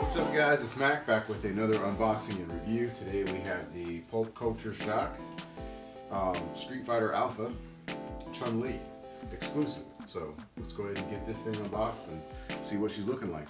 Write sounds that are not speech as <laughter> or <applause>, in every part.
What's up guys, it's Mac back with another unboxing and review. Today we have the Pop Culture Shock um, Street Fighter Alpha Chun-Li exclusive. So let's go ahead and get this thing unboxed and see what she's looking like.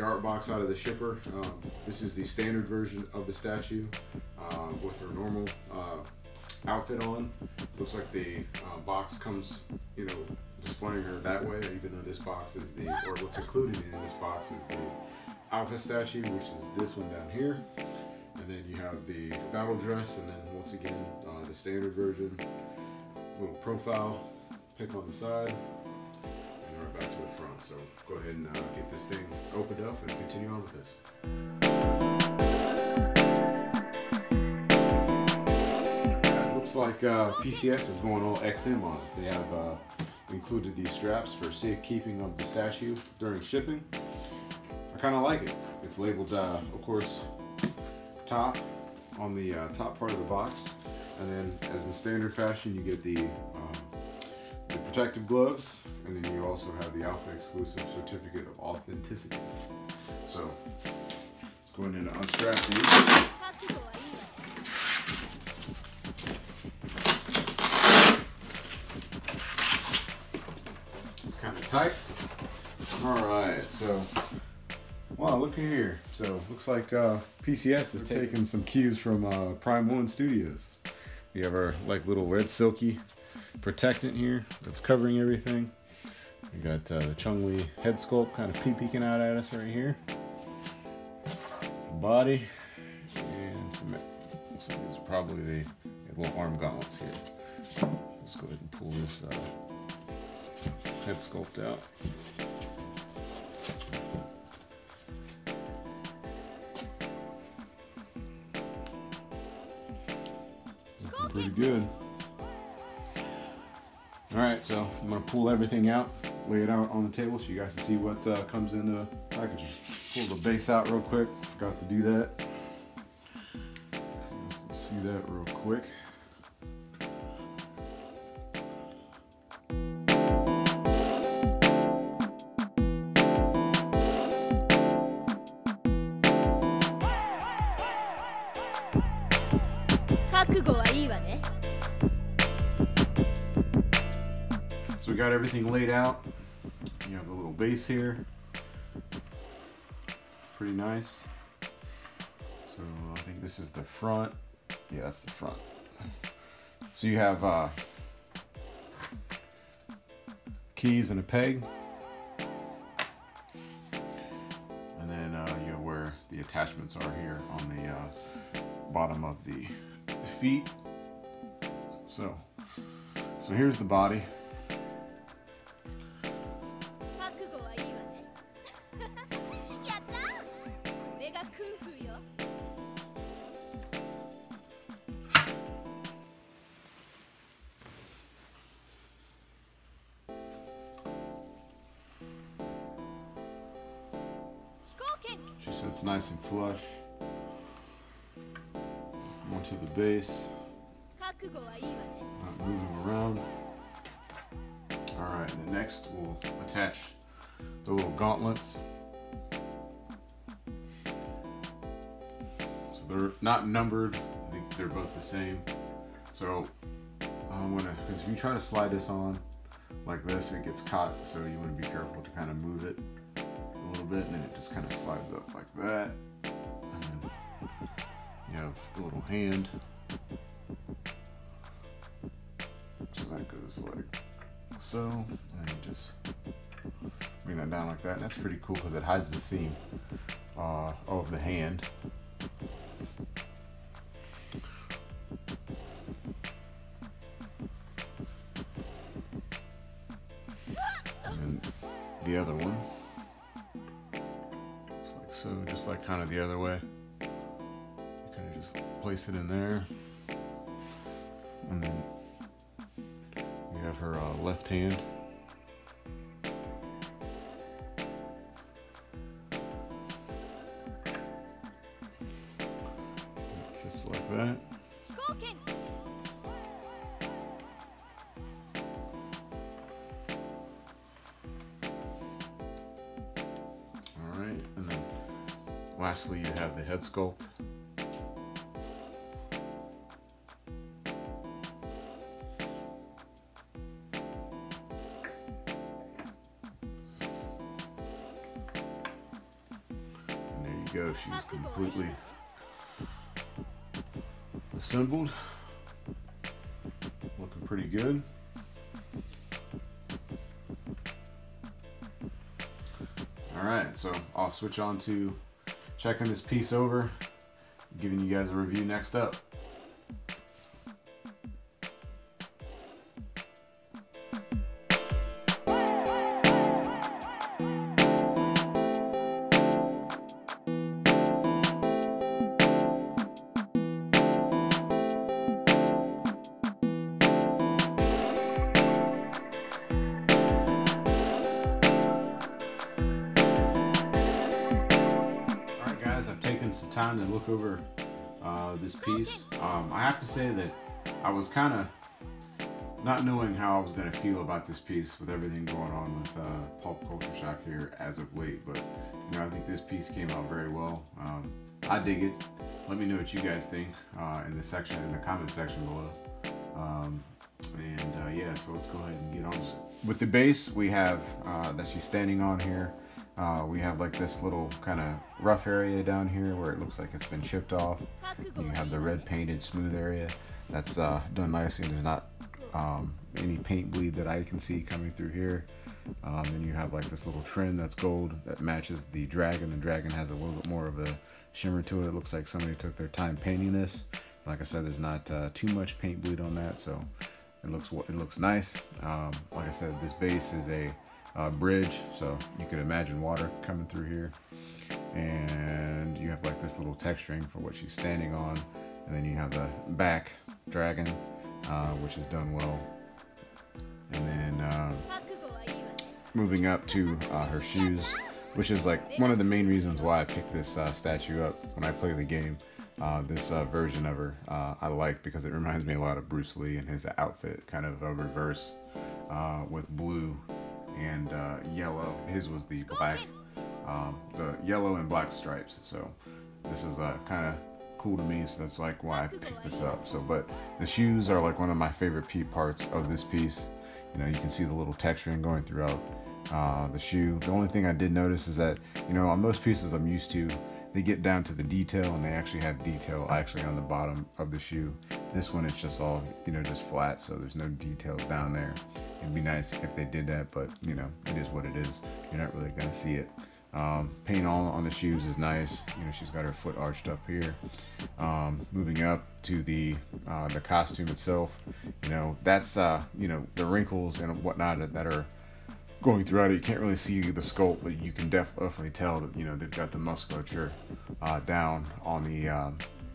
Art box out of the shipper. Um, this is the standard version of the statue uh, with her normal uh, outfit on. Looks like the uh, box comes, you know, displaying her that way, even though this box is the, or what's included in this box is the Alpha statue, which is this one down here. And then you have the battle dress, and then once again, uh, the standard version. Little profile pick on the side So go ahead and uh, get this thing opened up and continue on with this. It looks like uh, PCS is going all XM on us. They have uh, included these straps for safekeeping of the statue during shipping. I kind of like it. It's labeled, uh, of course, top on the uh, top part of the box. And then as in standard fashion, you get the um, the protective gloves, and then you also have the Alpha exclusive certificate of authenticity. So let's go ahead and unstrap these. It's kind of tight. All right, so wow, look at here. So looks like uh, PCS is taking, some cues from uh, Prime One Studios. We have our like little red silky protectant here that's covering everything. We got uh, the Chun-Li head sculpt kind of pee peeking out at us right here. Body and some. Looks like these probably the little arm gauntlets here. Let's go ahead and pull this uh, head sculpt out. Looking pretty good. All right, so I'm gonna pull everything out, lay it out on the table so you guys can see what uh, comes in the packaging. Pull the base out real quick. Forgot to do that. See that real quick. " got everything laid out. You have a little base here. Pretty nice. So I think this is the front. Yeah, that's the front. So you have uh, keys and a peg. And then uh, you know where the attachments are here on the uh, bottom of the feet. So, so here's the body. so it's nice and flush. Onto the base. Not moving around. Alright, the next we'll attach the little gauntlets. So they're not numbered, I think they're both the same. So I'm gonna, because if you try to slide this on like this, it gets caught, so you wanna be careful to kind of move it bit, and then it just kind of slides up like that. You have the little hand. So that goes like so, and just bring that down like that. And that's pretty cool because it hides the seam uh, of the hand. And the other one, kind of the other way. You kind of just place it in there, and then you have her uh, left hand. Just like that. Lastly, you have the head sculpt. And there you go, she's completely assembled. Looking pretty good. All right, so I'll switch on to checking this piece over, giving you guys a review next up. Time to look over uh, this piece. Um, I have to say that I was kind of not knowing how I was going to feel about this piece with everything going on with uh, Pop Culture Shock here as of late. But you know, I think this piece came out very well. Um, I dig it. Let me know what you guys think uh, in the section in the comment section below. Um, and uh, yeah, so let's go ahead and get on with it. With the base, we have uh, that she's standing on here. Uh, we have like this little kind of rough area down here where it looks like it's been chipped off. You have the red painted smooth area that's uh, done nicely. There's not um, any paint bleed that I can see coming through here. Um, and you have like this little trim that's gold that matches the dragon. The dragon has a little bit more of a shimmer to it. It looks like somebody took their time painting this. Like I said, there's not uh, too much paint bleed on that, so it looks it looks nice. Um, like I said, this base is a uh, bridge. So you could imagine water coming through here. And you have like this little texturing for what she's standing on. And then you have the back dragon, uh, which is done well. And then uh, moving up to uh, her shoes, which is like one of the main reasons why I picked this uh, statue up when I play the game. Uh, this uh, version of her uh, I like because it reminds me a lot of Bruce Lee and his outfit, kind of a reverse uh, with blue and uh, yellow. His was the black, um, the yellow and black stripes. So this is uh, kind of cool to me. So that's like why I picked this up. So, but the shoes are like one of my favorite parts of this piece. You know, you can see the little texturing going throughout uh, the shoe. The only thing I did notice is that, you know, on most pieces I'm used to, they get down to the detail and they actually have detail actually on the bottom of the shoe. This one is just all, you know, just flat, so there's no details down there. It'd be nice if they did that, but you know, it is what it is. You're not really gonna see it. Um, paint on on the shoes is nice. You know, she's got her foot arched up here. Um, moving up to the uh, the costume itself, you know, that's uh, you know the wrinkles and whatnot that, are going throughout it. You can't really see the sculpt, but you can def- definitely tell that you know they've got the musculature uh, down on the uh,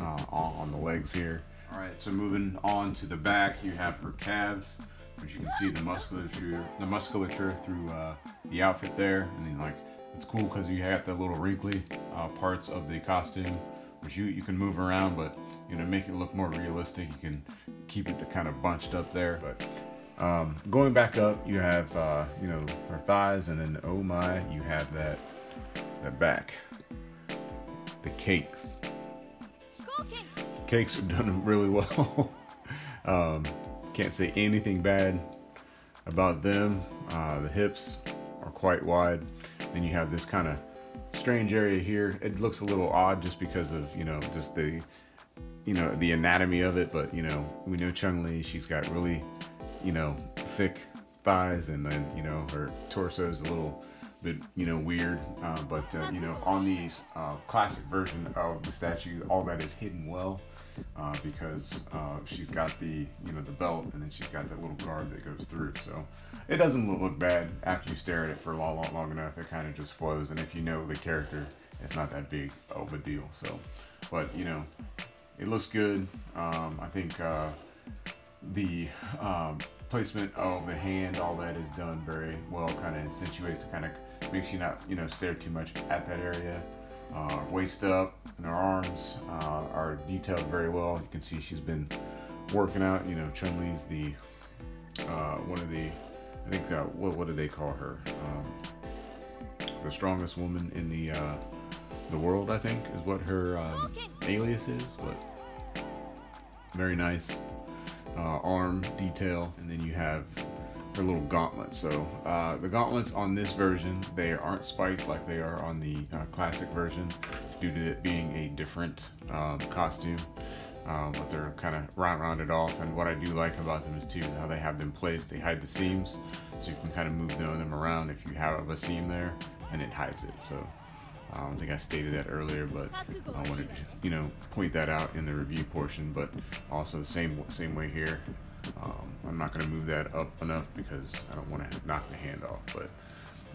on, on the legs here. All right, so moving on to the back, you have her calves, which you can see the musculature, the musculature through uh, the outfit there, and then like it's cool because you have the little wrinkly uh, parts of the costume, which you you can move around, but you know make it look more realistic. You can keep it kind of bunched up there, but um, going back up, you have uh, you know her thighs, and then oh my, you have that that back, the cakes. Cakes are done really <laughs> well. um, can't say anything bad about them. Uh, the hips are quite wide. Then you have this kind of strange area here. It looks a little odd just because of you know just the you know the anatomy of it. But you know we know Chun-Li. She's got really you know thick thighs, and then you know her torso is a little bit you know weird. Uh, but uh, you know on the uh, classic version of the statue, all that is hidden well uh, because uh, she's got the you know the belt, and then she's got that little guard that goes through. So it doesn't look, bad after you stare at it for long, long, long enough. It kind of just flows, and if you know the character, it's not that big of a deal. So, but you know, it looks good. Um, I think uh, the um, placement of the hand, all that is done very well. Kind of accentuates, kind of makes you not, you know, stare too much at that area. Uh, waist up and her arms uh, are detailed very well. You can see she's been working out. You know, Chun Li's the uh, one of the, I think uh, what what do they call her? Um, the strongest woman in the uh, the world. I think is what her um, alias is. But very nice uh, arm detail, and then you have her little gauntlets. So uh, the gauntlets on this version, they aren't spiked like they are on the uh, classic version due to it being a different um, costume. Um, but they're kind of round rounded off. And what I do like about them is too is how they have them placed. They hide the seams, so you can kind of move them around if you have a seam there, and it hides it. So I don't think I stated that earlier, but I wanted to, you know, point that out in the review portion. But also the same same way here. Um, I'm not going to move that up enough because I don't want to knock the hand off. But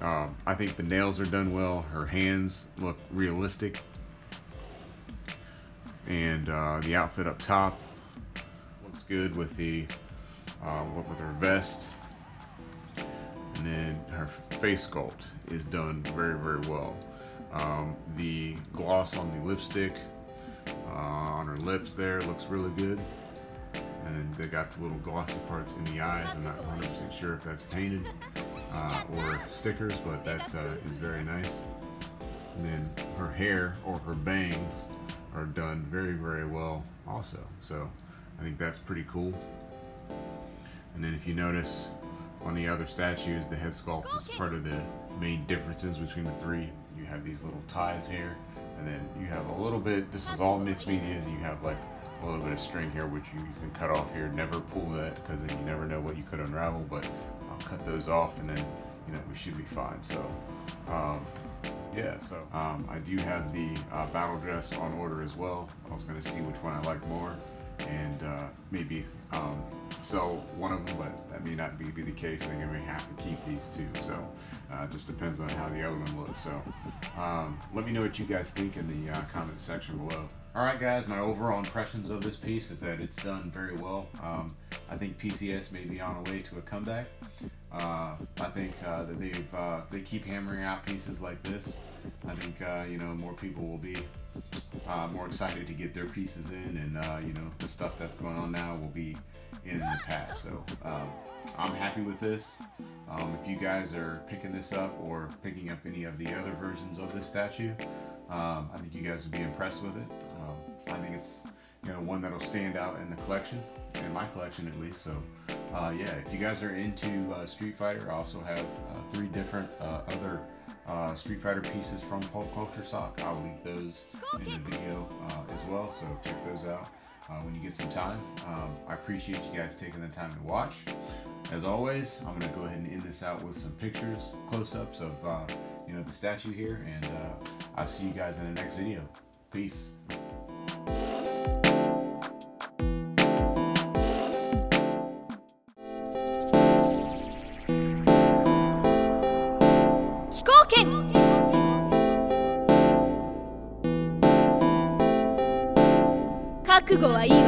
um, I think the nails are done well. Her hands look realistic. And uh, the outfit up top looks good with the uh, with her vest. And then her face sculpt is done very, very well. Um, the gloss on the lipstick uh, on her lips there looks really good and they got the little glossy parts in the eyes. I'm not 100% sure if that's painted uh, or stickers, but that uh, is very nice. And then her hair or her bangs are done very, very well also. So I think that's pretty cool. And then if you notice on the other statues, the head sculpt is part of the main differences between the three. You have these little ties here, and then you have a little bit, this is all mixed media, and you have like a little bit of string here which you, you can cut off here never pull that because then you never know what you could unravel but I'll cut those off and then you know we should be fine so um, yeah so um, I do have the uh, battle dress on order as well I was gonna see which one I like more and uh, maybe um, sell one of them, but that may not be, be the case. I think I may have to keep these two. So uh, just depends on how the other one looks. So um, let me know what you guys think in the uh, comment section below. All right, guys, my overall impressions of this piece is that it's done very well. Um, I think PCS may be on a way to a comeback. Uh, I think uh, that they've uh, they keep hammering out pieces like this. I think uh, you know more people will be more excited to get their pieces in, and you know the stuff that's going on now will be in the past. So um, I'm happy with this. Um, if you guys are picking this up or picking up any of the other versions of this statue, um, I think you guys would be impressed with it. Um, I think it's you know one that'll stand out in the collection, in my collection at least. So uh, yeah, if you guys are into uh, Street Fighter, I also have uh, three different uh, other uh, Street Fighter pieces from Pop Culture Shock. I'll link those in the video uh, as well, so check those out when you get some time. Um, I appreciate you guys taking the time to watch. As always, I'm gonna go ahead and end this out with some pictures, close-ups of uh, you know the statue here, and uh, I'll see you guys in the next video. Peace. 覚悟